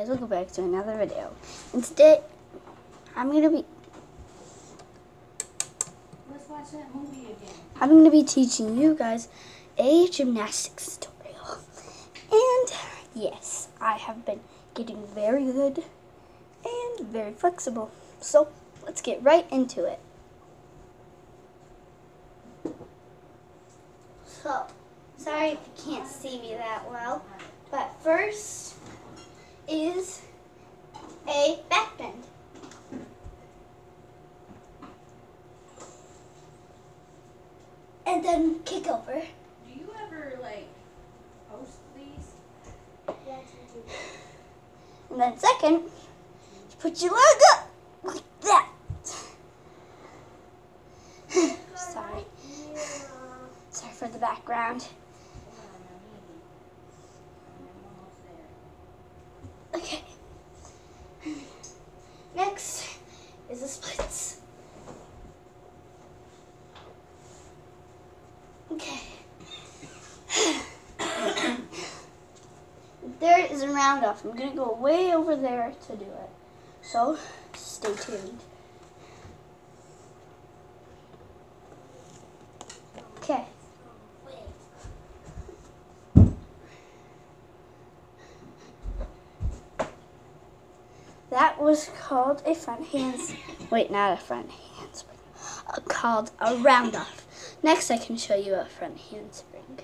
guys, welcome back to another video. And today, I'm gonna be Let's watch that movie again. I'm gonna be teaching you guys a gymnastics tutorial. And yes, I have been getting very good and very flexible. So let's get right into it. So, sorry if you can't see me that well, but first is a back bend. And then kick over. Do you ever like post these? And then second, you put your leg up like that. Sorry. Sorry for the background. Hold on, I'm easy. I'm almost there. Okay. Next is the splits. Okay. There is a round off. I'm gonna go way over there to do it. So stay tuned. Okay. That was called a front hands. Wait, not a front handspring. Uh, called a round off. Next, I can show you a front handspring.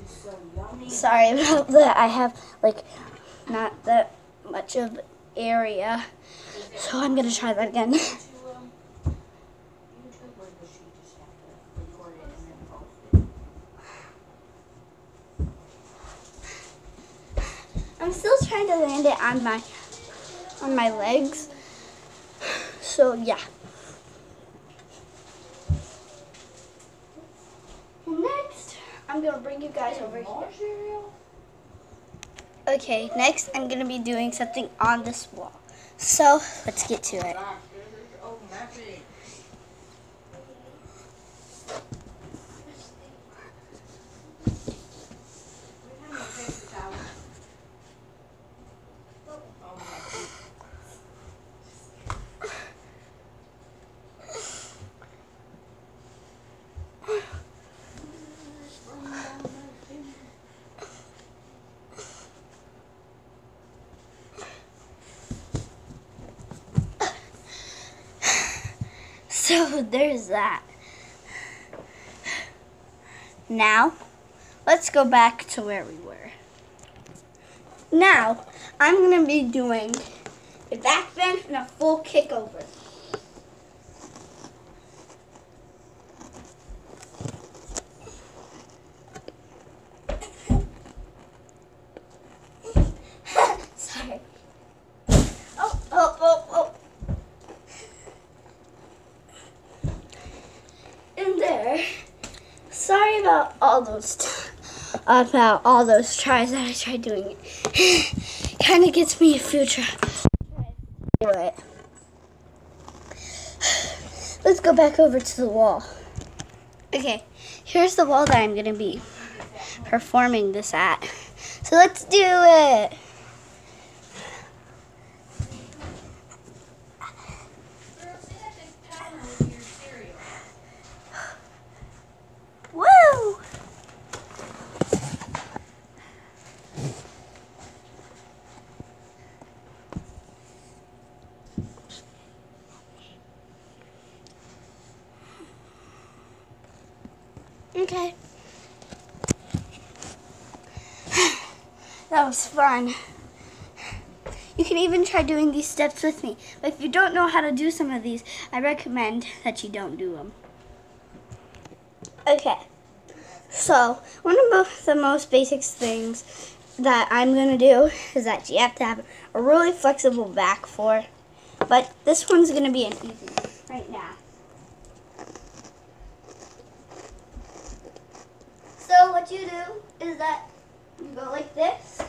It's so yummy. Sorry about that. I have like not that much of area, so I'm gonna try that again. To, to? I'm still trying to land it on my on my legs. So yeah. And next, I'm gonna bring you guys over here. Okay, next I'm gonna be doing something on this wall. So let's get to it. So there's that. Now, let's go back to where we were. Now, I'm going to be doing a back bend and a full kick over. Sorry. Oh, oh, oh, oh. in there. Sorry about all those about all those tries that I tried doing it. kind of gets me a tries. Do it. Let's go back over to the wall. Okay, here's the wall that I'm gonna be performing this at. So let's do it. Girl, sit at this counter with your cereal. Woo! Okay. That was fun. You can even try doing these steps with me. But if you don't know how to do some of these, I recommend that you don't do them. Okay. So, one of the most basic things that I'm going to do is that you have to have a really flexible back for. But this one's going to be an easy one right now. So, what you do is that you go like this,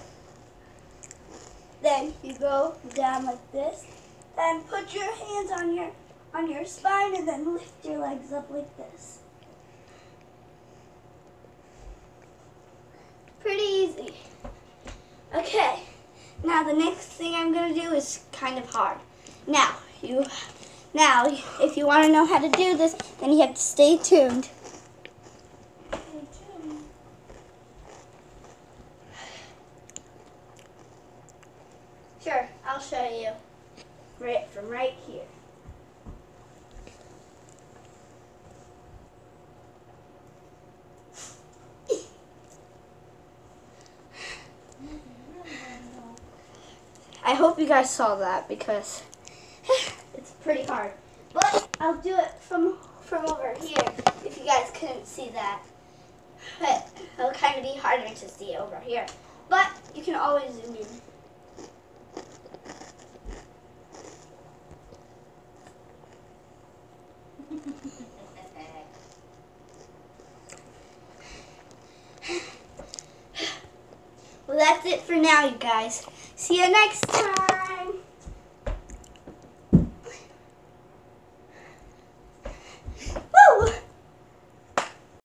then you go down like this, and put your hands on your on your spine, and then lift your legs up like this. Pretty easy. Okay. Now the next thing I'm gonna do is kind of hard. Now you, now if you want to know how to do this, then you have to stay tuned. I'll show you. Right from right here. I hope you guys saw that because it's pretty hard. But I'll do it from from over here if you guys couldn't see that. But it'll kind of be harder to see over here. But you can always zoom in. Well, that's it for now, you guys. See you next time.